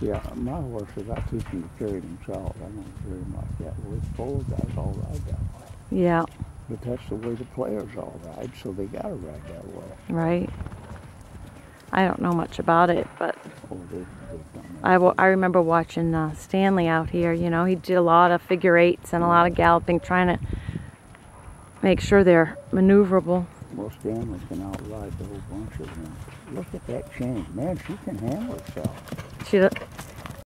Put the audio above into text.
Yeah, my horses, I teach them to carry themselves. I don't carry them like that. Well, it's guys all ride that way. Yeah, But that's the way the players all ride, so they gotta ride that way. right. I don't know much about it, but Oh, they, they. I, I remember watching uh, Stanley out here. You know, he did a lot of figure eights and a lot of galloping, trying to make sure they're maneuverable. Well, Stanley can outride the whole bunch of them. Look at that change, Man, she can handle herself. She,